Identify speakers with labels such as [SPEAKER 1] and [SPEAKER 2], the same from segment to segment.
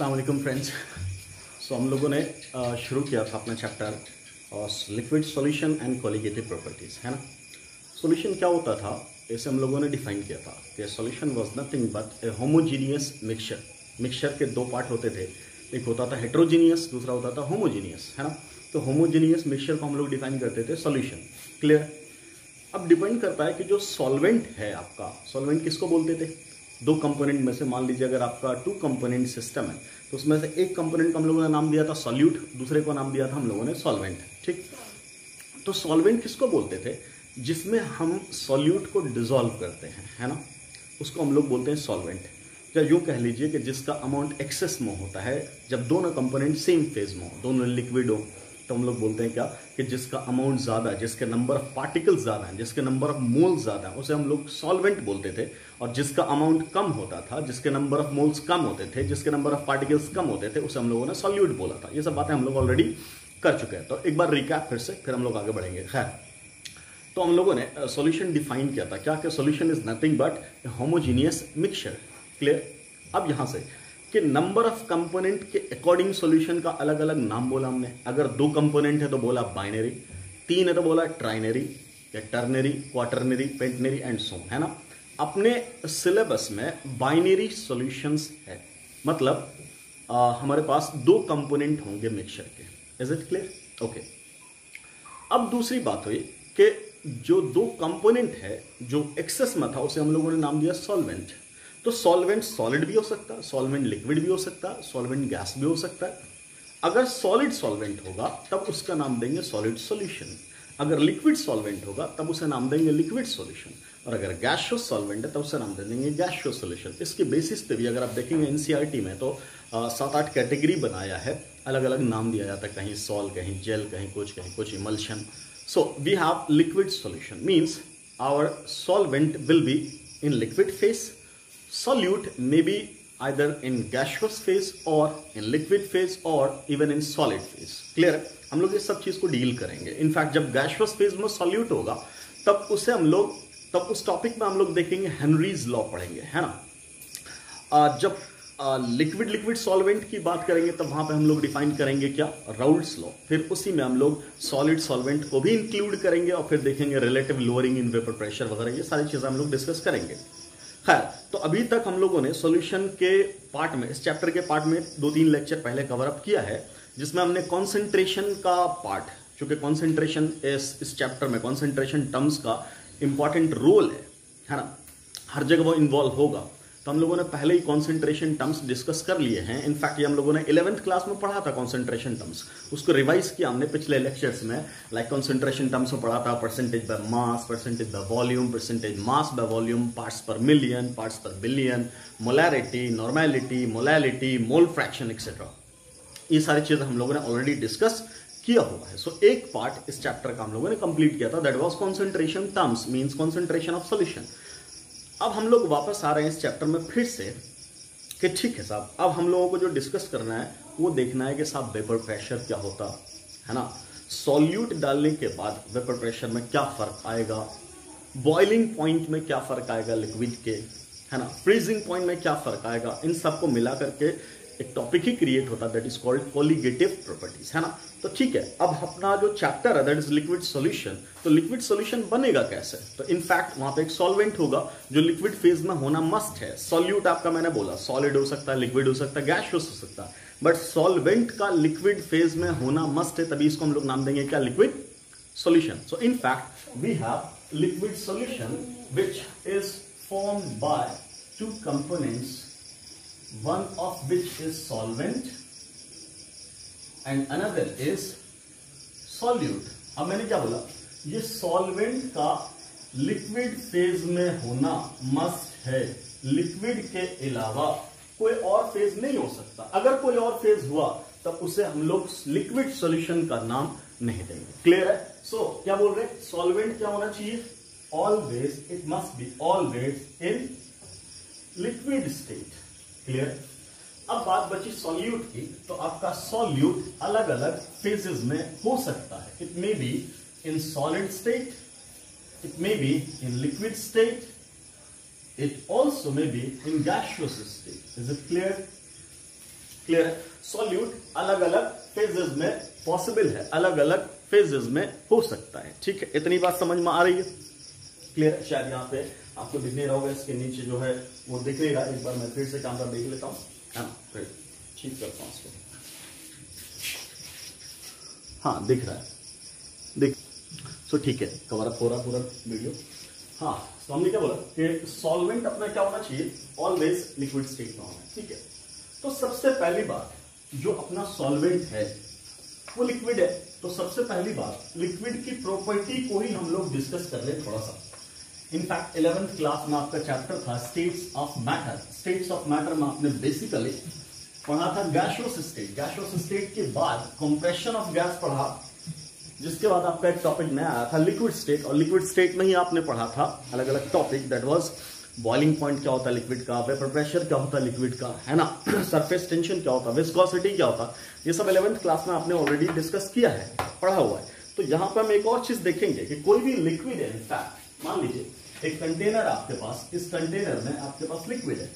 [SPEAKER 1] अलैक्म friends so हम लोगों ने शुरू किया था अपना chapter liquid solution and colligative properties है ना? सॉल्यूशन क्या होता था? इसे हम लोगों ने डिफाइन किया था कि solution was nothing but a homogeneous mixture mixture के दो पार्ट होते थे। एक होता था हेट्रोजीनियस दूसरा होता था होमोजीनियस है ना? तो होमोजीनियस मिक्सचर को हम लोग डिफाइन करते थे सॉल्यूशन क्लियर अब डिपेंड करता है कि जो सॉल्वेंट है आपका सॉल्वेंट किसको बोलते थे? दो कंपोनेंट में से मान लीजिए अगर आपका टू कंपोनेंट सिस्टम है तो उसमें से एक कंपोनेंट को हम लोगों ने नाम दिया था सॉल्यूट दूसरे को नाम दिया था हम लोगों ने सॉल्वेंट ठीक? तो सॉल्वेंट किसको बोलते थे? जिसमें हम सॉल्यूट को डिजोल्व करते हैं, है ना? उसको हम लोग बोलते हैं सॉल्वेंट या यूँ कह लीजिए कि जिसका अमाउंट एक्सेस में होता है, जब दोनों कंपोनेंट सेम फ़ेज़ में हो, दोनों लिक्विड हो तो हम लोग बोलते हैं क्या? कि जिसका अमाउंट ज़्यादा है, जिसके नंबर ऑफ़ पार्टिकल्स ज़्यादा हैं, जिसके नंबर ऑफ़ मोल्स ज़्यादा हैं, उसे हम लोग सॉल्वेंट बोलते थे। और जिसका अमाउंट कम होता था, जिसके नंबर ऑफ़ मोल्स कम होते थे, जिसके नंबर ऑफ़ पार्टिकल्स कम होते थे, उसे हम लोगों ने सॉल्यूट बोला था। ये सब बातें हम लोग ऑलरेडी कर चुके हैं। तो एक बार रिकैप फिर से, फिर हम लोग आगे बढ़ेंगे। खैर तो हम लोगों ने सॉल्यूशन डिफाइन किया था। क्या solution is nothing but homogeneous mixture clear अब यहाँ से कि नंबर ऑफ़ कंपोनेंट के अकॉर्डिंग सॉल्यूशन का अलग अलग नाम बोला हमने। अगर दो कंपोनेंट है तो बोला बाइनरी तीन है तो बोला ट्राइनरी या ternary quaternary pentanary and so है ना? अपने सिलेबस में बाइनरी सॉल्यूशंस है। मतलब आ, हमारे पास दो कंपोनेंट होंगे मिक्सचर के। इज़ इट क्लियर ओके अब दूसरी बात हुई कि जो दो कंपोनेंट है जो एक्सेस में था उसे हम लोगों ने नाम दिया सॉल्वेंट तो सॉल्वेंट सॉलिड भी हो सकता है सॉल्वेंट लिक्विड भी हो सकता है सॉल्वेंट गैस भी हो सकता है। अगर सॉलिड सॉल्वेंट होगा, तब उसका नाम देंगे सॉलिड सॉल्यूशन अगर लिक्विड सॉल्वेंट होगा, तब उसे नाम देंगे लिक्विड सॉल्यूशन और अगर गैशियस सॉल्वेंट है, तब उसे नाम दे देंगे गैशियस सॉल्यूशन इसके बेसिस पे भी अगर आप देखेंगे एनसीईआरटी में तो सात आठ कैटेगरी बनाया है। अलग अलग नाम दिया जाता है, कहीं सॉल कहीं जेल कहीं कुछ कहीं कुछ emulsion so we have liquid solution means our solvent will be in liquid phase solute may be either in gaseous phase or in liquid phase or even in solid phase. Clear? हम लोग ये सब चीज़ को deal करेंगे। In fact जब gaseous phase में solute होगा तब उसे हम लोग तब उस टॉपिक में हम लोग देखेंगे हेनरीज लॉ पढ़ेंगे है ना? आ, जब लिक्विड लिक्विड सॉल्वेंट की बात करेंगे तब वहाँ पे हम लोग डिफाइन करेंगे क्या? राउल्ड्स लॉ फिर उसी में हम लोग सॉलिड सॉल्वेंट को भी इंक्लूड करेंगे और फिर देखेंगे relative lowering in vapour pressure वगैरह ये सारी चीज़ें हम लोग डिस्कस करेंगे। खैर तो अभी तक हम लोगों ने सॉल्यूशन के पार्ट में, इस चैप्टर के पार्ट में दो तीन लेक्चर पहले कवर अप किया है, जिसमें हमने कॉन्सेंट्रेशन का पार्ट चूँकि कॉन्सेंट्रेशन इस इस चैप्टर में कॉन्सेंट्रेशन टर्म्स का इंपॉर्टेंट रोल है है ना? हर जगह वो इन्वॉल्व होगा। तो हम लोगों ने पहले ही कॉन्सेंट्रेशन टर्म्स डिस्कस कर लिए हैं। इनफैक्ट ये हम लोगों ने इलेवंथ क्लास में पढ़ा था कॉन्सेंट्रेशन टर्म्स उसको रिवाइज किया हमने पिछले लेक्चर्स में। लाइक कॉन्सेंट्रेशन टर्म्स में पढ़ा था percentage by mass percentage by volume percentage mass by volume parts per million parts per billion molarity normality molality mole fraction etcetera ये सारी चीज़ें हम लोगों ने ऑलरेडी डिस्कस किया हुआ है। सो so, एक पार्ट इस चैप्टर का हम लोगों ने कंप्लीट किया था। That was concentration terms means concentration of solution अब हम लोग वापस आ रहे हैं इस चैप्टर में फिर से, कि ठीक है साहब, अब हम लोगों को जो डिस्कस करना है, वो देखना है कि साहब वेपर प्रेशर क्या होता, है ना? सॉल्यूट डालने के बाद वेपर प्रेशर में क्या फ़र्क आएगा? बॉइलिंग पॉइंट में क्या फ़र्क आएगा लिक्विड के, है ना? फ्रीजिंग पॉइंट में क्या फ़र्क आएगा? इन सबको मिला करके एक टॉपिक ही क्रिएट होता है that is called colligative properties है ना? तो ठीक है, अब अपना जो चैप्टर है दैट इज़ लिक्विड सॉल्यूशन तो लिक्विड सॉल्यूशन बनेगा कैसे? तो इनफैक्ट वहाँ पे एक सॉल्वेंट होगा, जो लिक्विड फ़ेज़ में होना मस्ट है। सॉल्यूट आपका मैंने बोला सॉलिड हो सकता है लिक्विड हो सकता है गैस हो सकता है बट सॉल्वेंट का लिक्विड फ़ेज़ में होना मस्ट है, तभी इसको हम लोग नाम देंगे क्या? Liquid solution so in fact we have liquid solution which is form by two components one of which is solvent and another is solute. अब मैंने क्या बोला? ये सॉल्वेंट का लिक्विड फ़ेज़ में होना मस्ट है। लिक्विड के अलावा कोई और फ़ेज़ नहीं हो सकता। अगर कोई और फ़ेज़ हुआ तब उसे हम लोग लिक्विड सॉल्यूशन का नाम नहीं देंगे। क्लियर है? सो so, क्या बोल रहे सॉल्वेंट क्या होना चाहिए? Always it must be always in liquid state clear अब बात बची सॉल्यूट की तो आपका सॉल्यूट अलग अलग फेजेस में हो सकता है। It may be in solid state it may be in liquid state it also may be in gaseous state is it clear clear solute अलग अलग फेजेस में पॉसिबल है। अलग अलग फेजेस में हो सकता है। ठीक है? इतनी बात समझ में आ रही है? क्लियर शायद यहाँ पे आपको दिख नहीं रहा होगा, इसके नीचे जो है, वो दिख नहीं रहा। एक बार मैं फिर से कैमरा देख लेता हूँ। है ना फिर ठीक करता हूँ इसको। हाँ दिख रहा है। दिख सो ठीक है कवर अप हो रहा पूरा वीडियो हाँ तो हमने क्या बोला कि सॉल्वेंट अपना क्या होना चाहिए? ऑलवेज लिक्विड स्टेट में होना ठीक है? तो सबसे पहली बात, जो अपना सॉल्वेंट है, वो लिक्विड है। तो सबसे पहली बात लिक्विड की प्रॉपर्टी को ही हम लोग डिस्कस कर रहे हैं थोड़ा सा। इनफैक्ट इलेवेंथ क्लास में आपका चैप्टर था states of matter states of matter में आपने बेसिकली पढ़ा था गैशोस स्टेट गैशोस स्टेट के बाद कंप्रेशन ऑफ़ गैस पढ़ा। जिसके बाद आपका एक टॉपिक नया आया था लिक्विड स्टेट और लिक्विड स्टेट में ही आपने पढ़ा था अलग अलग topic that was boiling point क्या होता है लिक्विड का वेपर प्रेशर क्या होता है लिक्विड का, है ना? सरफेस टेंशन क्या होता है विस्कोसिटी क्या होता है? ये सब इलेवेंथ क्लास में आपने ऑलरेडी डिस्कस किया है, पढ़ा हुआ है। तो यहाँ पर हम एक और चीज़ देखेंगे कि कोई भी लिक्विड है इनफैक्ट मान लीजिए एक कंटेनर आपके पास, इस कंटेनर में आपके पास लिक्विड है।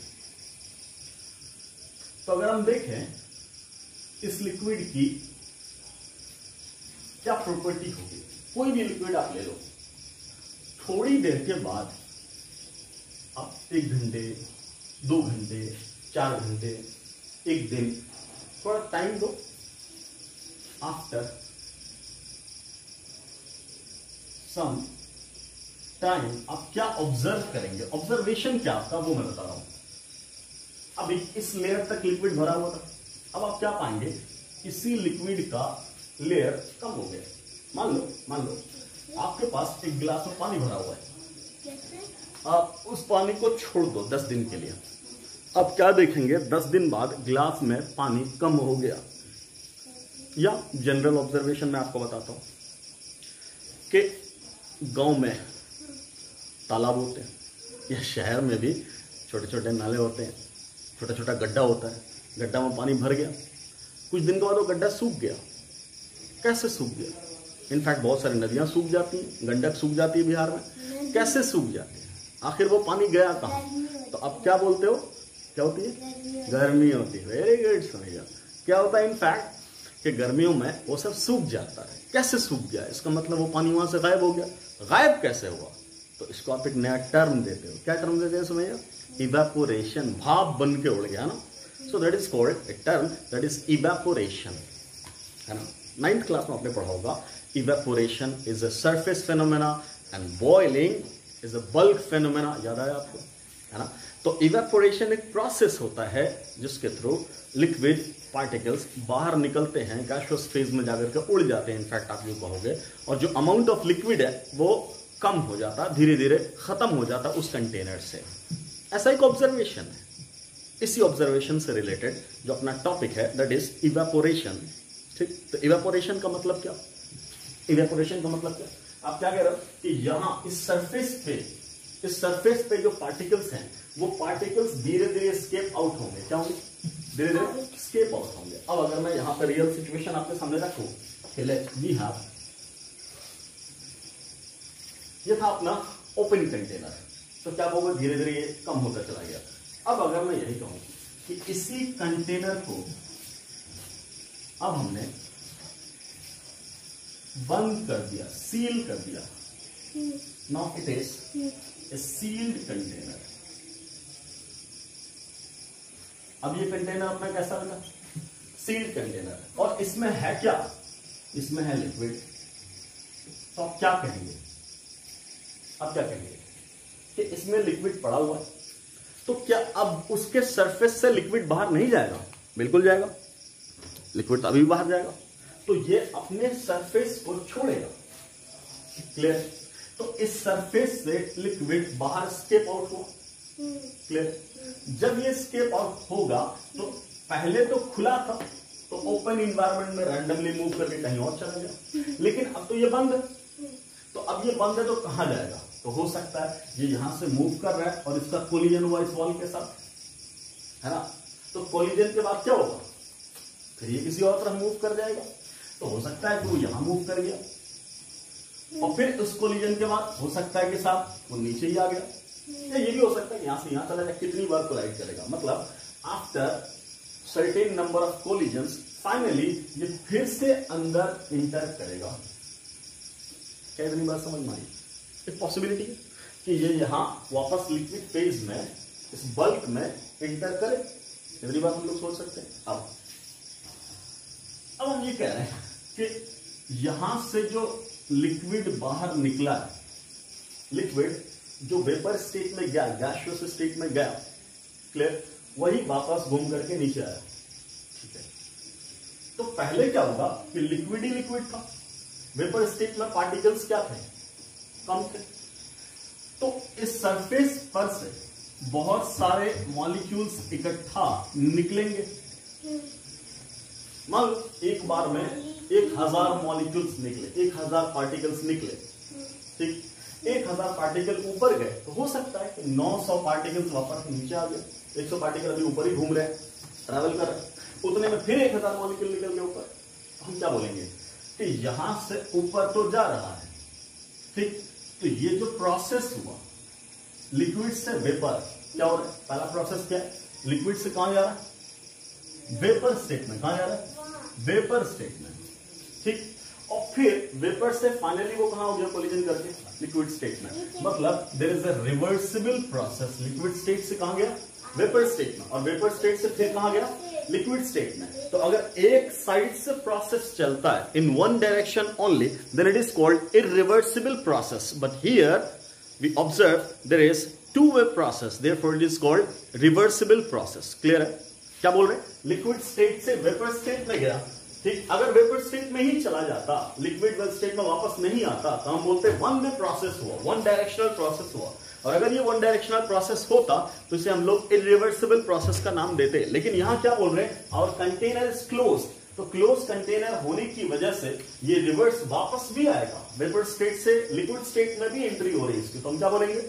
[SPEAKER 1] तो अगर हम देखें, इस लिक्विड की क्या प्रॉपर्टी होगी? कोई भी लिक्विड आप ले लो। थोड़ी देर के बाद आप एक घंटे, दो घंटे, चार घंटे, एक दिन, थोड़ा टाइम दो। आफ्टर सम टाइम आप क्या ऑब्ज़र्व करेंगे? ऑब्जर्वेशन क्या आपका? वो मैं बता रहा हूँ। अभी इस लेयर तक लिक्विड भरा हुआ था। अब आप क्या पाएँगे? इसी लिक्विड का लेयर कम हो गया। मान लो मान लो, आपके पास एक गिलास में पानी भरा हुआ है। आप उस पानी को छोड़ दो दस दिन के लिए। अब क्या देखेंगे? दस दिन बाद गिलास में पानी कम हो गया। या जनरल ऑब्जर्वेशन में आपको बताता हूँ कि गाँव में तालाब होते हैं। या शहर में भी छोटे छोटे नाले होते हैं छोटा छोटा गड्ढा होता है। गड्ढा में पानी भर गया। कुछ दिन के बाद वो गड्ढा सूख गया। कैसे सूख गया? इनफैक्ट बहुत सारी नदियाँ सूख जाती हैं गंडक सूख जाती है बिहार में। कैसे सूख जाती है? आखिर वो पानी गया कहाँ? तो अब क्या बोलते हो? क्या होती है? गर्मी। होती है। वेरी गुड समझिए क्या होता है इनफैक्ट कि गर्मियों में वो सब सूख जाता है। कैसे सूख गया? इसका मतलब वो पानी वहाँ से गायब हो गया। गायब कैसे हुआ? तो इसको आप एक नया टर्म देते हो। क्या टर्म देते हैं समझिए इवेपोरेशन भाप बन के उड़ गया ना? So that is called a term that is evaporation है ना? नाइन्थ क्लास में आपने पढ़ा होगा evaporation is a surface phenomena and boiling is a bulk phenomena याद आया आपको? है ना? तो इवेपोरेशन एक प्रोसेस होता है जिसके थ्रू लिक्विड पार्टिकल्स बाहर निकलते हैं गैशोस फ़ेज़ में जाकर के उड़ जाते हैं। इनफैक्ट आप ये कहोगे, और जो अमाउंट ऑफ़ लिक्विड है, वो कम हो जाता धीरे धीरे खत्म हो जाता उस कंटेनर से। ऐसा एक ऑब्जर्वेशन है। इसी ऑब्जर्वेशन से रिलेटेड जो अपना टॉपिक है दैट इज़ इवेपोरेशन ठीक? तो इवेपोरेशन का मतलब क्या? इवेपोरेशन का मतलब क्या? आप क्या कह रहे हो? कि यहाँ इस सरफेस पे, इस सरफेस पे जो पार्टिकल्स हैं, वो पार्टिकल्स धीरे धीरे स्केप आउट होंगे। क्या होंगे? धीरे धीरे स्केप आउट होंगे। अब अगर मैं यहाँ पर रियल सिचुएशन आपके सामने रखू वी हैव ये था अपना ओपन कंटेनर तो क्या होगा धीरे धीरे ये कम होता चला गया। अब अगर मैं यही कहूँ कि इसी कंटेनर को अब हमने बंद कर दिया सील कर दिया। Now it is a sealed container अब ये कंटेनर अपना कैसा लगा? सील्ड कंटेनर और इसमें है क्या? इसमें है लिक्विड तो आप क्या कहेंगे? अब क्या कहेंगे? कि इसमें लिक्विड पड़ा हुआ है। तो क्या अब उसके सरफेस से लिक्विड बाहर नहीं जाएगा? बिल्कुल जाएगा। लिक्विड तो अभी बाहर जाएगा। तो ये अपने सरफेस को छोड़ेगा। क्लियर तो इस सरफेस से लिक्विड बाहर स्केप आउट हुआ। क्लियर जब ये स्केप आउट होगा तो पहले तो खुला था। तो ओपन इन्वायरमेंट में रैंडमली मूव करके कहीं और चला गया। लेकिन अब तो ये बंद है। तो अब ये बंद है तो कहाँ जाएगा? तो हो सकता है ये यहाँ से मूव कर रहा है और इसका कोलिजन हुआ इस वॉल के साथ। है ना? तो कोलिजन के बाद क्या होगा? फिर ये किसी और तरफ़ मूव कर जाएगा। तो हो सकता है कि वो यहाँ मूव कर गया। और फिर उस कोलिजन के बाद हो सकता है कि साहब वो नीचे ही आ गया। या ये भी हो सकता है यहाँ से यहाँ चला जाए, कितनी बार कोलाइड करेगा। मतलब after certain number of collision finally ये फिर से अंदर इंटर करेगा। क्या इतनी बात समझ में आई? एक पॉसिबिलिटी है कि ये यहाँ वापस लिक्विड फ़ेज़ में, इस बल्क में इंटर करे। इतनी बात हम लोग सोच सकते हैं। अब अब हम ये कह रहे हैं कि यहाँ से जो लिक्विड बाहर निकला है लिक्विड जो वेपर स्टेट में गया गैशियस स्टेट में गया क्लियर वही वापस घूम करके नीचे आया। ठीक है? तो पहले क्या होगा कि लिक्विड ही लिक्विड था। वेपर स्टेट में पार्टिकल्स क्या थे? थे तो इस सरफेस पर से बहुत सारे मॉलिक्यूल्स इकट्ठा निकलेंगे। मान एक बार में एक हज़ार मॉलिक्यूल्स निकले, एक हज़ार पार्टिकल्स निकले, ठीक? एक हज़ार पार्टिकल ऊपर गए तो हो सकता है कि 900 पार्टिकल्स वापस नीचे आ गए। 100 पार्टिकल अभी ऊपर ही घूम रहे ट्रैवल कर रहे उतने में फिर एक हज़ार मॉलिक्यूल निकल गए ऊपर। हम क्या बोलेंगे कि यहाँ से ऊपर तो जा रहा है, ठीक? तो ये जो प्रोसेस हुआ लिक्विड से वेपर क्या हो रहा है? पहला प्रोसेस क्या है? लिक्विड से कहा जा रहा है? वेपर स्टेट में कहा जा रहा है? वेपर स्टेट में ठीक? और फिर वेपर से फाइनली वो कहा हो गया? कोलिजन करके लिक्विड स्टेट में मतलब there is a reversible process liquid state से कहा गया? वेपर स्टेट में और वेपर स्टेट से फिर कहा गया? लिक्विड स्टेट में तो अगर एक साइड से प्रोसेस चलता है in one direction only then it is called irreversible process but here we observe there is two way process therefore it is called reversible process clear है? क्या बोल रहे लिक्विड स्टेट से वेपर स्टेट में गया। ठीक, अगर वेपर स्टेट में ही चला जाता लिक्विड स्टेट में वापस नहीं आता तो हम बोलते वन वे प्रोसेस हुआ वन डायरेक्शनल प्रोसेस हुआ। और अगर ये वन डायरेक्शनल प्रोसेस होता तो इसे हम लोग इरिवर्सिबल प्रोसेस का नाम देते लेकिन यहाँ क्या बोल रहे हैं? और कंटेनर इज़ क्लोज तो क्लोज कंटेनर होने की वजह से ये रिवर्स वापस भी आएगा। वेपर स्टेट से लिक्विड स्टेट में भी एंट्री हो रही है इसकी। तो हम क्या बोलेंगे?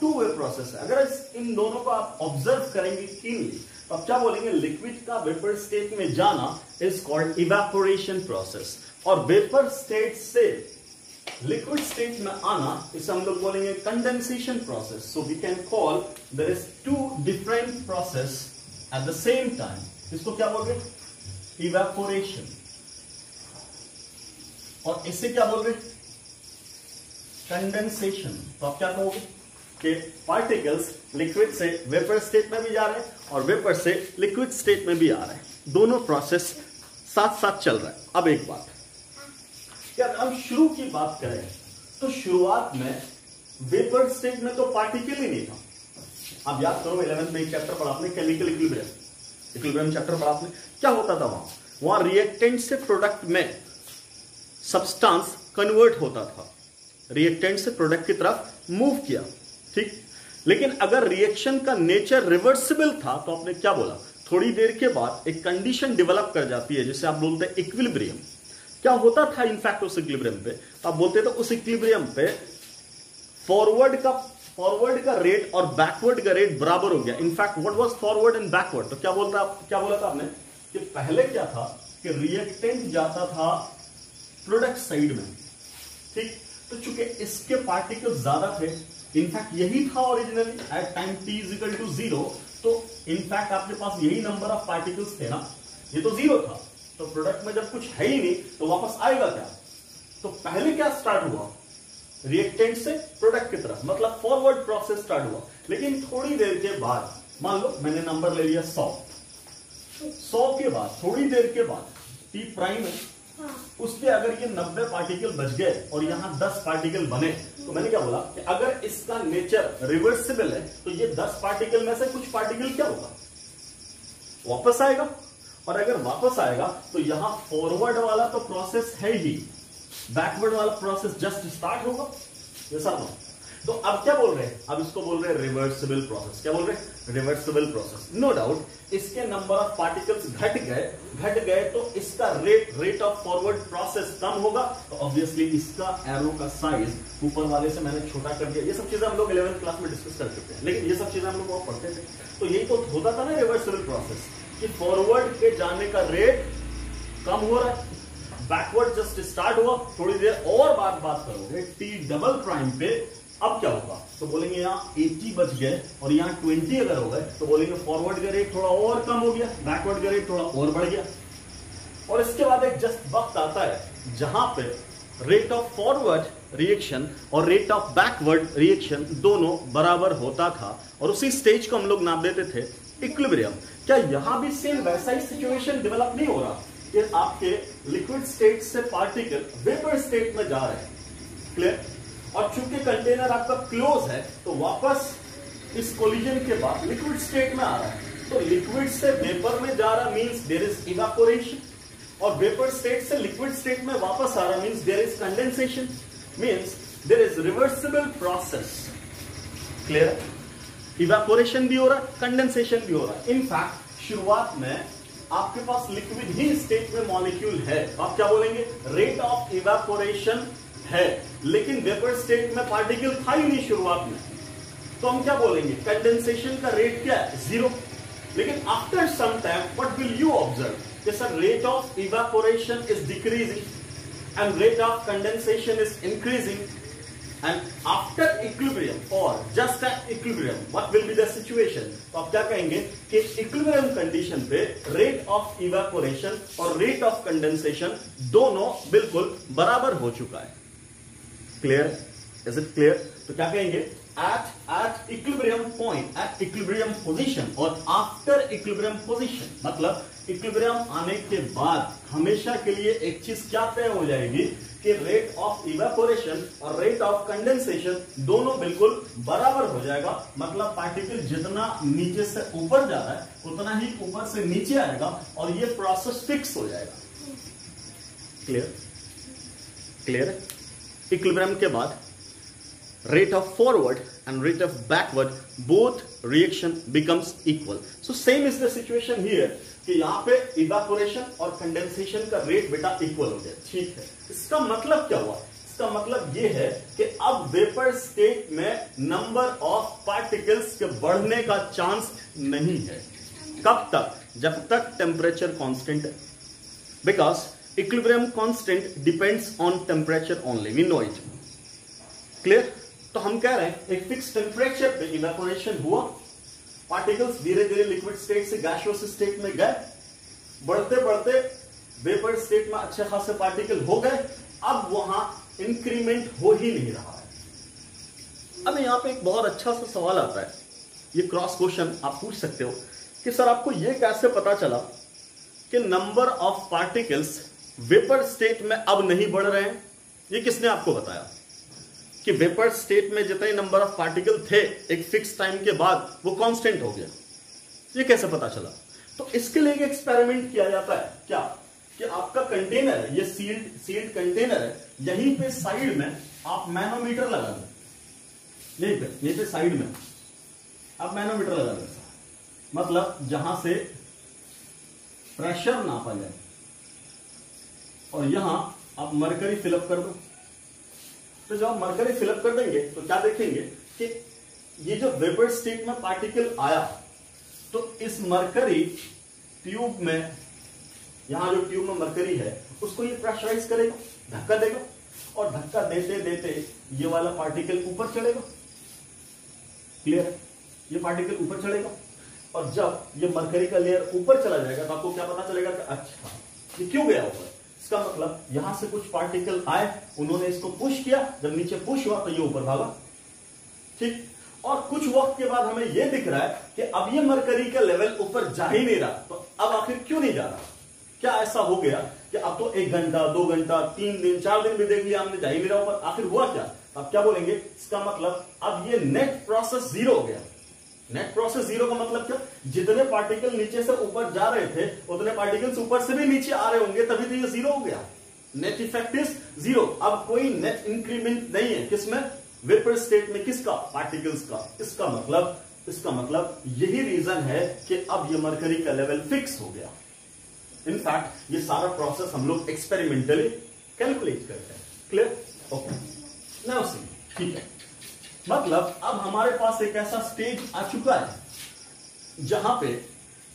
[SPEAKER 1] टू वे प्रोसेस है। अगर इन दोनों को आप ऑब्ज़र्व करेंगे कीनली तो आप क्या बोलेंगे? लिक्विड का वेपर स्टेट में जाना इज़ कॉल्ड इवेपोरेशन प्रोसेस और वेपर स्टेट से लिक्विड स्टेट में आना, इसे हम लोग बोलेंगे condensation process so we can call there is two different process at the same time इसको क्या बोल रहे? इवेपोरेशन और इसे क्या बोल रहे? कंडेंसेशन तो आप क्या कहोगे? कि पार्टिकल्स लिक्विड से वेपर स्टेट में भी जा रहे हैं और वेपर से लिक्विड स्टेट में भी आ रहे हैं। दोनों प्रोसेस साथ साथ चल रहा है। अब एक बात। यार हम शुरू की बात करें तो शुरुआत में वेपर स्टेट में तो पार्टिकल ही नहीं था। अब याद करो इलेवेंथ में चैप्टर पढ़ा आपने केमिकल इक्विलिब्रियम इक्विलिब्रियम चैप्टर पढ़ा आपने। क्या होता था वहाँ? वहाँ रिएक्टेंट से प्रोडक्ट में सब्सटेंस कन्वर्ट होता था। रिएक्टेंट से प्रोडक्ट की तरफ़ मूव किया, ठीक? लेकिन अगर रिएक्शन का नेचर रिवर्सिबल था तो आपने क्या बोला? थोड़ी देर के बाद एक कंडीशन डेवलप कर जाती है, जिसे आप बोलते हैं इक्विलिब्रियम क्या होता था इनफैक्ट उस इक्लिब्रियम पे? तो आप बोलते थे उस इक्विलिब्रियम पे फॉरवर्ड का फॉरवर्ड का रेट और बैकवर्ड का रेट बराबर हो गया। In fact what was forward and backward तो क्या बोलता, क्या बोला था आपने? कि पहले क्या था कि रिएक्टेंट जाता था प्रोडक्ट साइड में। ठीक? तो चूँकि इसके पार्टिकल ज़्यादा थे इनफैक्ट यही था originally at time T is equal to zero तो इनफैक्ट आपके पास यही नंबर ऑफ़ पार्टिकल्स थे ना। ये तो ज़ीरो था। तो प्रोडक्ट में जब कुछ है ही नहीं तो वापस आएगा क्या? तो पहले क्या स्टार्ट हुआ? रिएक्टेंट से प्रोडक्ट की तरफ़ मतलब फॉरवर्ड प्रोसेस स्टार्ट हुआ। लेकिन थोड़ी देर के बाद मान लो मैंने नंबर ले लिया सौ। सौ के बाद थोड़ी देर के बाद टी प्राइम है। उसके अगर ये 90 पार्टिकल बच गए और यहाँ 10 पार्टिकल बने तो मैंने क्या बोला कि अगर इसका नेचर रिवर्सिबल है तो ये 10 पार्टिकल में से कुछ पार्टिकल क्या होगा? वापस आएगा। और अगर वापस आएगा तो यहाँ फॉरवर्ड वाला तो प्रोसेस है ही। बैकवर्ड वाला प्रोसेस जस्ट स्टार्ट होगा। ये सब तो अब क्या बोल रहे हैं? अब इसको बोल रहे हैं रिवर्सिबल प्रोसेस क्या बोल रहे हैं? रिवर्सिबल प्रोसेस नो डाउट इसके नंबर ऑफ़ पार्टिकल्स घट गए। घट गए तो इसका rate rate of forward process कम होगा। तो ऑब्वियसली इसका एरो का साइज़ ऊपर वाले से मैंने छोटा कर दिया। ये सब चीज़ें हम लोग इलेवेंथ क्लास में डिस्कस कर चुके हैं। लेकिन ये सब चीज़ें हम लोग पढ़ते थे। तो यही तो होता था ना रिवर्सिबल प्रोसेस कि फॉरवर्ड के जाने का रेट कम हो रहा है। बैकवर्ड जस्ट स्टार्ट हुआ। थोड़ी देर और बात बात करोगे। टी डबल प्राइम पे अब क्या होगा? तो बोलेंगे यहाँ 80 बच गए और यहाँ 20 अगर हो गए तो बोलेंगे फॉरवर्ड का रेट थोड़ा और कम हो गया। बैकवर्ड का रेट थोड़ा और बढ़ गया। और इसके बाद एक जस्ट वक्त आता है, जहाँ पे रेट ऑफ़ फॉरवर्ड रिएक्शन और रेट ऑफ़ बैकवर्ड रिएक्शन दोनों बराबर होता था। और उसी स्टेज को हम लोग नाम देते थे इक्विलिब्रियम क्या यहाँ भी सेम वैसा ही सिचुएशन डेवलप नहीं हो रहा? कि आपके लिक्विड स्टेट से पार्टिकल वेपर स्टेट में जा रहे हैं। क्लियर और चूँकि कंटेनर आपका क्लोज है तो वापस इस कोलिजन के बाद लिक्विड स्टेट में आ रहा है। तो लिक्विड से वेपर में जा रहा मींस देर इज़ इवापोरेशन और वेपर स्टेट से लिक्विड स्टेट में वापस आ रहा means there is condensation means there is reversible process clear evaporation भी हो रहा है कंडेंसेशन भी हो रहा है। इनफैक्ट शुरुआत में आपके पास लिक्विड ही स्टेट में मॉलिक्यूल है। आप क्या बोलेंगे? रेट ऑफ़ इवेपोरेशन है। लेकिन वेपर स्टेट में पार्टिकल था ही नहीं शुरुआत में। तो हम क्या बोलेंगे? कंडेंसेशन का रेट क्या है? ज़ीरो लेकिन after some time what will you observe sir rate of evaporation is decreasing and rate of condensation is increasing and after equilibrium और just at equilibrium what will be the situation तो आप क्या कहेंगे कि equilibrium condition पे rate of evaporation और rate of condensation दोनों बिल्कुल बराबर हो चुका है। क्लियर इज़ इट क्लियर तो क्या कहेंगे? At at equilibrium point at equilibrium position और आफ्टर इक्विलिब्रियम पोजीशन मतलब इक्विलिब्रियम आने के बाद हमेशा के लिए एक चीज़ क्या तय हो जाएगी कि रेट ऑफ़ इवेपोरेशन और रेट ऑफ़ कंडेंसेशन दोनों बिल्कुल बराबर हो जाएगा। मतलब पार्टिकल जितना नीचे से ऊपर जा रहा है, उतना ही ऊपर से नीचे आएगा और ये प्रोसेस फिक्स हो जाएगा। क्लियर क्लियर इक्विलिब्रियम के बाद rate of forward and rate of backward, both reaction becomes equal so same is the situation here कि यहाँ पे इवेपोरेशन और कंडेंसेशन का रेट बेटा इक्वल हो गया। ठीक है? इसका मतलब क्या हुआ? इसका मतलब ये है कि अब वेपर स्टेट में नंबर ऑफ़ पार्टिकल्स के बढ़ने का चांस नहीं है। कब तक? जब तक टेम्परेचर कांस्टेंट है। Because equilibrium constant depends on temperature only we know it clear तो हम कह रहे हैं, एक फिक्स टेम्परेचर पे इवेपोरेशन हुआ पार्टिकल्स धीरे धीरे लिक्विड स्टेट से गैशियस स्टेट में गए। बढ़ते बढ़ते वेपर स्टेट में अच्छे खासे पार्टिकल हो गए। अब वहाँ इंक्रीमेंट हो ही नहीं रहा है। अब यहाँ पे एक बहुत अच्छा सा सवाल आता है। ये क्रॉस क्वेश्चन आप पूछ सकते हो कि सर आपको यह कैसे पता चला कि number of particles vapour state में अब नहीं बढ़ रहे हैं? ये किसने आपको बताया? कि वेपर स्टेट में जितने नंबर ऑफ़ पार्टिकल थे, एक फिक्स टाइम के बाद वो कांस्टेंट हो गया। ये कैसे पता चला? तो इसके लिए एक्सपेरिमेंट किया जाता है। क्या? कि आपका कंटेनर है, ये सील्ड सील्ड कंटेनर है, यहीं पे साइड में आप मैनोमीटर लगा दें। यहीं पे यहीं पे साइड में। आप मैनोमीटर लगा दें। मतलब जहाँ से प्रेशर नापा जाए। और यहाँ आप मरकरी फिलअप कर दो। तो जब आप मरकरी फिलअप कर देंगे तो क्या देखेंगे कि ये जो वेपर स्टेट में पार्टिकल आया तो इस मरकरी ट्यूब में, यहाँ जो ट्यूब में मरकरी है उसको ये प्रेशराइज करेगा, धक्का देगा, और धक्का देते देते ये वाला पार्टिकल ऊपर चढ़ेगा। क्लियर है ये पार्टिकल ऊपर चढ़ेगा, और जब ये मरकरी का लेयर ऊपर चला जाएगा तो आपको क्या पता चलेगा कि अच्छा ये क्यों गया ऊपर? इसका मतलब यहाँ से कुछ पार्टिकल आए, उन्होंने इसको पुश किया, जब नीचे पुश हुआ तो ये ऊपर भागा। ठीक? और कुछ वक्त के बाद हमें यह दिख रहा है कि अब ये मरकरी का लेवल ऊपर जा ही नहीं रहा। तो अब आखिर क्यों नहीं जा रहा? क्या ऐसा हो गया कि अब तो एक घंटा, दो घंटा, तीन दिन, चार दिन भी देख लिया, हमने जा ही नहीं रहा ऊपर। आखिर हुआ क्या? अब क्या बोलेंगे? इसका मतलब अब ये नेट प्रोसेस ज़ीरो हो गया। नेट प्रोसेस ज़ीरो का मतलब क्या? जितने पार्टिकल नीचे से ऊपर जा रहे थे, उतने पार्टिकल्स ऊपर से भी नीचे आ रहे होंगे, तभी तो ये ज़ीरो हो गया। नेट इफ़ेक्ट इज़ ज़ीरो अब कोई नेट इंक्रीमेंट नहीं है। किसमें वेपर स्टेट में किसका? पार्टिकल्स का। इसका मतलब इसका मतलब यही रीजन है कि अब ये मरकरी का लेवल फिक्स हो गया। इनफैक्ट ये सारा प्रोसेस हम लोग एक्सपेरिमेंटली कैलकुलेट करते हैं। क्लियर ओके नाउ सी ठीक है। मतलब अब हमारे पास एक ऐसा स्टेज आ चुका है, जहाँ पे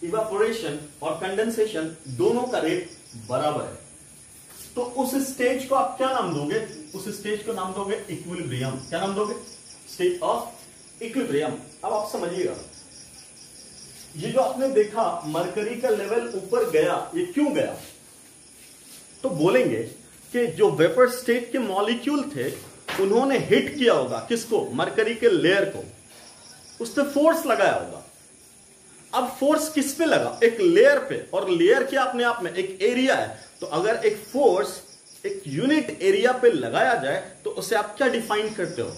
[SPEAKER 1] इवापोरेशन और कंडेंसेशन दोनों का रेट बराबर है। तो उस स्टेज को आप क्या नाम दोगे? उस स्टेज को नाम दोगे इक्विलिब्रियम क्या नाम दोगे? स्टेज ऑफ़ इक्विलिब्रियम अब आप समझिएगा, ये जो आपने देखा मरकरी का लेवल ऊपर गया, ये क्यों गया? तो बोलेंगे कि जो वेपर स्टेट के मॉलिक्यूल थे उन्होंने हिट किया होगा किसको? मरकरी के लेयर को। उसने फोर्स लगाया होगा। अब फोर्स किस पे लगा? एक लेयर पे। और लेयर क्या अपने आप में? एक एरिया है। तो अगर एक फोर्स एक यूनिट एरिया पे लगाया जाए तो उसे आप क्या डिफाइन करते हो?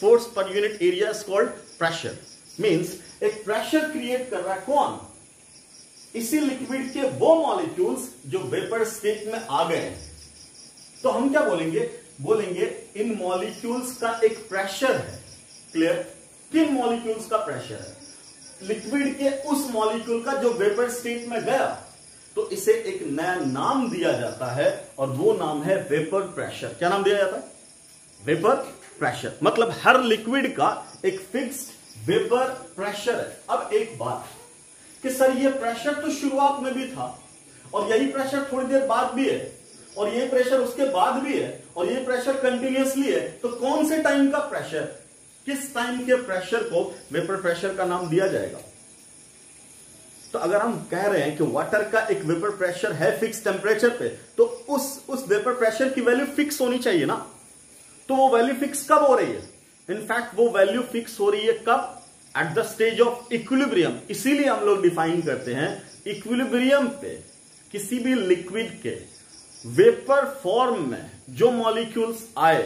[SPEAKER 1] Force per unit area is called pressure means एक प्रेशर क्रिएट कर रहा है कौन? इसी लिक्विड के वो मॉलिक्यूल्स जो वेपर स्टेट में आ गए तो हम क्या बोलेंगे? बोलेंगे इन मॉलिक्यूल्स का एक प्रेशर है क्लियर किन मॉलिक्यूल्स का प्रेशर है? लिक्विड के उस मॉलिक्यूल का जो वेपर स्टेट में गया तो इसे एक नया नाम दिया जाता है, और वो नाम है वेपर प्रेशर क्या नाम दिया जाता है? वेपर प्रेशर मतलब हर लिक्विड का एक फिक्स्ड वेपर प्रेशर है। अब एक बात, कि सर, ये प्रेशर तो शुरुआत में भी था, और यही प्रेशर थोड़ी देर बाद भी है, और ये प्रेशर उसके बाद भी है और ये प्रेशर कंटिन्यूसली है तो कौन से टाइम का प्रेशर किस टाइम के प्रेशर को वेपर प्रेशर का नाम दिया जाएगा? तो अगर हम कह रहे हैं कि वाटर का एक वेपर प्रेशर है फिक्स टेम्परेचर पे तो उस उस वेपर प्रेशर की वैल्यू फिक्स होनी चाहिए ना? तो वो वैल्यू फिक्स कब हो रही है? इनफैक्ट वो वैल्यू फिक्स हो रही है कब? At the stage of equilibrium इसीलिए हम लोग डिफाइन करते हैं इक्विलिब्रियम पे किसी भी लिक्विड के वेपर फॉर्म में जो मॉलिक्यूल्स आए,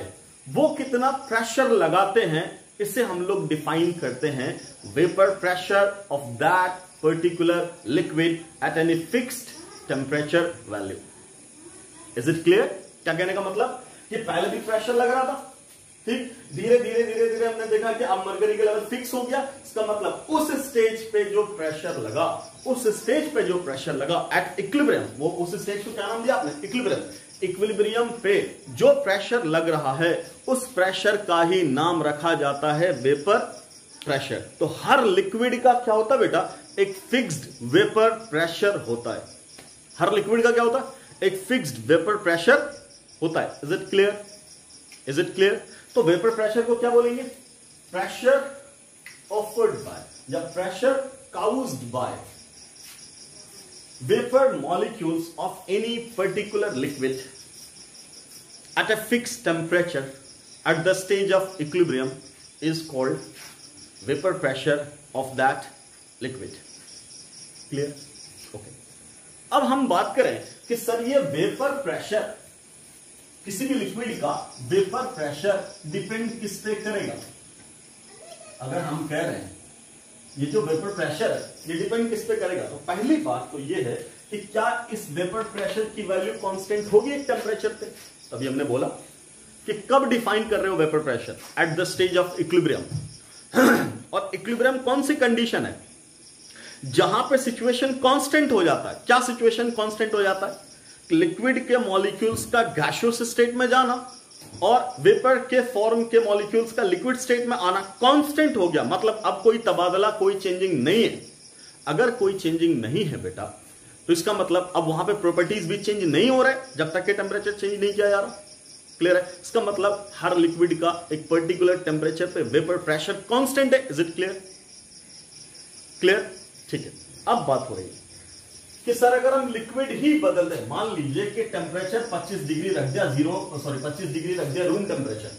[SPEAKER 1] वो कितना प्रेशर लगाते हैं, इसे हम लोग डिफाइन करते हैं vapour pressure of that particular liquid at any fixed temperature value is it clear क्या कहने का मतलब? कि पहले भी प्रेशर लग रहा था, ठीक? धीरे धीरे धीरे धीरे हमने देखा कि अब मरकरी का लेवल फिक्स हो गया। इसका मतलब उस स्टेज पे जो प्रेशर लगा, उस स्टेज पे जो प्रेशर लगा एट इक्विलिब्रियम वो उस स्टेज को क्या नाम दिया? आपने इक्विलिब्रियम इक्विलिब्रियम पे जो प्रेशर लग रहा है, उस प्रेशर का ही नाम रखा जाता है वेपर प्रेशर तो हर लिक्विड का क्या होता है बेटा? एक फिक्स्ड वेपर प्रेशर होता है। हर लिक्विड का क्या होता है? एक फिक्स्ड वेपर प्रेशर होता है। Is it clear is it clear तो वेपर प्रेशर को क्या बोलेंगे? प्रेशर ऑफर्ड बाय या pressure caused by vapor molecules of any particular liquid at a fixed temperature at the stage of equilibrium is called vapor pressure of that liquid clear okay अब हम बात करें कि sir ये vapour pressure किसी भी liquid का vapour pressure depend किस पे करेगा अगर हम कह रहे हैं ये जो वेपर प्रेशर है, ये डिपेंड किस पे करेगा? तो पहली बात तो ये है कि क्या इस वेपर प्रेशर की वैल्यू कांस्टेंट होगी एक टेम्परेचर पे? तभी हमने बोला कि कब डिफाइन कर रहे हो vapour pressure at the stage of equilibrium और इक्विलिब्रियम कौन सी कंडीशन है? जहाँ पे सिचुएशन कांस्टेंट हो जाता है। क्या सिचुएशन कांस्टेंट हो जाता है? लिक्विड के मॉलिक्यूल्स का गैशियस स्टेट में जाना। और वेपर के फॉर्म के मॉलिक्यूल्स का लिक्विड स्टेट में आना कांस्टेंट हो गया। मतलब अब कोई तबादला, कोई चेंजिंग नहीं है। अगर कोई चेंजिंग नहीं है बेटा तो इसका मतलब अब वहाँ पे प्रॉपर्टीज़ भी चेंज नहीं हो रहे जब तक के टेम्परेचर चेंज नहीं किया जा रहा। क्लियर है? इसका मतलब हर लिक्विड का एक पर्टिकुलर टेम्परेचर पे वेपर प्रेशर कांस्टेंट है। इज़ इट क्लियर क्लियर ठीक है। अब बात हो रही है। कि सर, अगर हम लिक्विड ही बदल दें, मान लीजिए कि टेम्परेचर 25 डिग्री रख दिया ज़ीरो सॉरी 25 डिग्री रख दिया रूम टेम्परेचर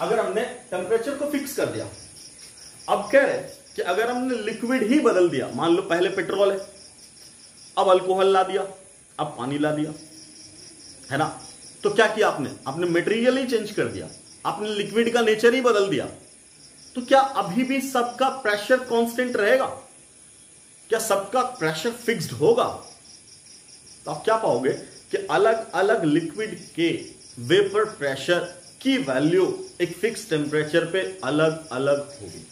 [SPEAKER 1] अगर हमने टेम्परेचर को फिक्स कर दिया, अब कह रहे कि अगर हमने लिक्विड ही बदल दिया, मान लो पहले पेट्रोल है, अब अल्कोहल ला दिया, अब पानी ला दिया, है ना? तो क्या किया आपने? आपने मेटेरियल ही चेंज कर दिया, आपने लिक्विड का नेचर ही बदल दिया। तो क्या अभी भी सबका प्रेशर कांस्टेंट रहेगा? क्या सबका प्रेशर फिक्स्ड होगा? तो आप क्या पाओगे कि अलग अलग लिक्विड के वेपर प्रेशर की वैल्यू एक फिक्स टेम्परेचर पे अलग अलग होगी।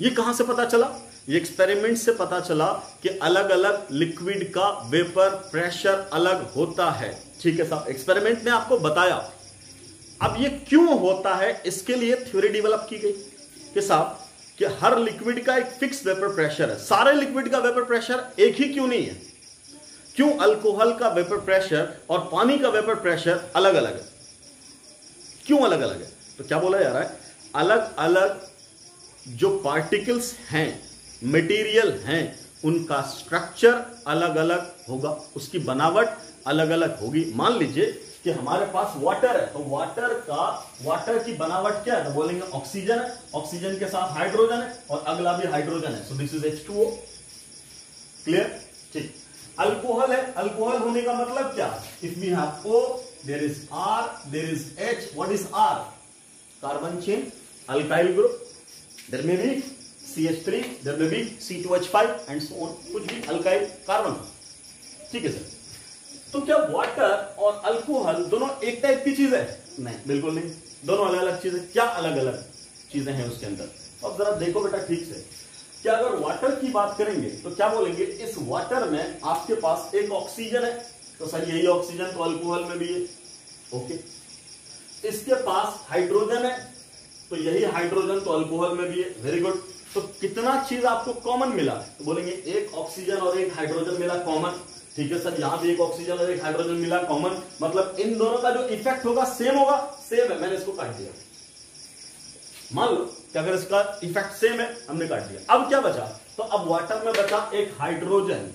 [SPEAKER 1] ये कहाँ से पता चला? ये एक्सपेरिमेंट से पता चला कि अलग अलग लिक्विड का वेपर प्रेशर अलग होता है। ठीक है साहब एक्सपेरिमेंट ने आपको बताया। अब ये क्यों होता है? इसके लिए थ्योरी डेवलप की गई। कि साहब कि हर लिक्विड का एक फिक्स वेपर प्रेशर है। सारे लिक्विड का वेपर प्रेशर एक ही क्यों नहीं है? क्यों अल्कोहल का वेपर प्रेशर और पानी का वेपर प्रेशर अलग अलग है? क्यों अलग अलग है? तो क्या बोला जा रहा है? अलग अलग जो पार्टिकल्स हैं मटेरियल हैं, उनका स्ट्रक्चर अलग अलग होगा। उसकी बनावट अलग अलग होगी। मान लीजिए कि हमारे पास वाटर है तो वाटर का वाटर की बनावट क्या है? तो बोलेंगे ऑक्सीजन है। ऑक्सीजन के साथ हाइड्रोजन है और अगला भी हाइड्रोजन है। So this is H two O clear ठीक। अल्कोहल है। अल्कोहल होने का मतलब क्या? If we have O there is R there is H what is R carbon chain alkyl group there में भी CH3 देर में भी C2H5 एंड सो ऑन कुछ भी अल्काइल कार्बन ठीक है सर तो क्या वाटर और अल्कोहल दोनों एक टाइप की चीज़ है? नहीं, बिल्कुल नहीं। दोनों अलग अलग चीज़ें, क्या अलग अलग चीज़ें हैं उसके अंदर? अब जरा देखो बेटा ठीक से। क्या अगर वाटर की बात करेंगे तो क्या बोलेंगे, इस वाटर में आपके पास एक ऑक्सीजन है? तो सर, यही ऑक्सीजन तो अल्कोहल में भी है। ओके। इसके पास हाइड्रोजन है तो यही हाइड्रोजन तो अल्कोहल में भी है। वेरी गुड तो कितना चीज़ आपको कॉमन मिला? तो बोलेंगे, एक ऑक्सीजन और एक हाइड्रोजन मिला कॉमन ठीक है सर, यहाँ भी एक ऑक्सीजन और एक हाइड्रोजन मिला कॉमन मतलब इन दोनों का जो इफ़ेक्ट होगा सेम होगा सेम है। मैंने इसको काट दिया। मान लो कि अगर इसका इफ़ेक्ट सेम है, हमने काट दिया। अब क्या बचा? तो अब वाटर में बचा एक हाइड्रोजन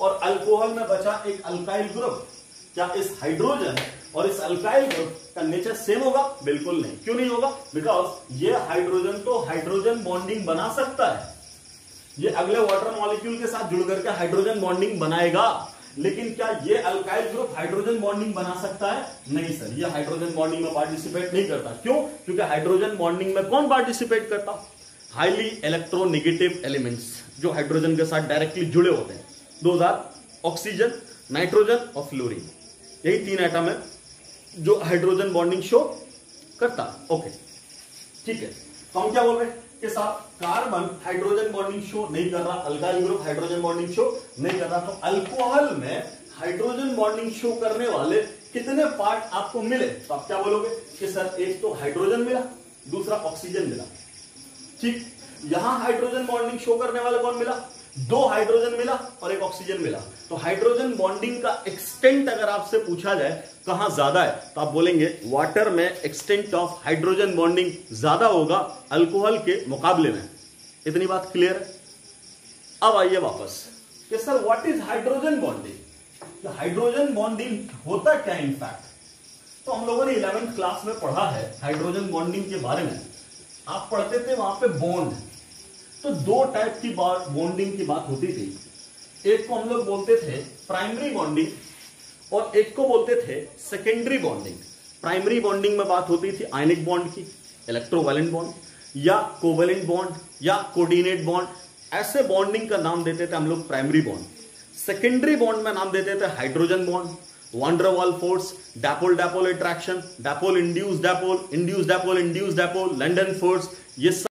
[SPEAKER 1] और अल्कोहल में बचा एक अल्काइल ग्रुप क्या इस हाइड्रोजन और इस अल्काइल ग्रुप का नेचर सेम होगा? बिल्कुल नहीं। क्यों नहीं होगा? बिकॉज़ ये हाइड्रोजन तो हाइड्रोजन बॉन्डिंग बना सकता है। ये अगले वाटर मॉलिक्यूल के साथ जुड़ करके हाइड्रोजन बॉन्डिंग बनाएगा। लेकिन क्या ये अल्काइल ग्रुप हाइड्रोजन बॉन्डिंग बना सकता है? नहीं सर, ये हाइड्रोजन बॉन्डिंग में पार्टिसिपेट नहीं करता। क्यों? क्योंकि हाइड्रोजन बॉन्डिंग में कौन पार्टिसिपेट करता? हाईली इलेक्ट्रोनिगेटिव एलिमेंट्स जो हाइड्रोजन के साथ डायरेक्टली जुड़े होते हैं। दो ऑक्सीजन नाइट्रोजन और फ्लोरिन यही तीन आइटम है जो हाइड्रोजन बॉन्डिंग शो करता। ओके ठीक है। तो हम क्या बोल रहे हैं? के साथ कार्बन हाइड्रोजन बॉन्डिंग शो नहीं कर रहा अलगा ग्रुप हाइड्रोजन बॉन्डिंग शो नहीं कर रहा तो अल्कोहल में हाइड्रोजन बॉन्डिंग शो करने वाले कितने पार्ट आपको मिले? तो आप क्या बोलोगे? कि सर, एक तो हाइड्रोजन मिला, दूसरा ऑक्सीजन मिला। ठीक? यहाँ हाइड्रोजन बॉन्डिंग शो करने वाले कौन मिला? दो हाइड्रोजन मिला और एक ऑक्सीजन मिला। तो हाइड्रोजन बॉन्डिंग का एक्सटेंट अगर आपसे पूछा जाए, कहाँ ज़्यादा है तो आप बोलेंगे, वाटर में एक्सटेंट ऑफ़ हाइड्रोजन बॉन्डिंग ज़्यादा होगा अल्कोहल के मुकाबले में। इतनी बात क्लियर है? अब आइए वापस। कि sir what is hydrogen bonding hydrogen bonding होता क्या इनफैक्ट तो हम लोगों ने इलेवेंथ क्लास में पढ़ा है हाइड्रोजन बॉन्डिंग के बारे में। आप पढ़ते थे वहाँ पे बॉन्ड तो दो टाइप की बॉन्डिंग की बात होती थी। एक को हम लोग बोलते थे प्राइमरी बॉन्डिंग और एक को बोलते थे सेकेंडरी बॉन्डिंग प्राइमरी बॉन्डिंग में बात होती थी आयनिक बॉन्ड की इलेक्ट्रोवेलेंट बॉन्ड या कोवेलेंट बॉन्ड या कोऑर्डिनेट बॉन्ड ऐसे बॉन्डिंग का नाम देते थे हम लोग प्राइमरी बॉन्ड सेकेंडरी बॉन्ड में नाम देते थे hydrogen bond van der Waals force dipole dipole attraction dipole induce dipole induce dipole induce dipole London force ये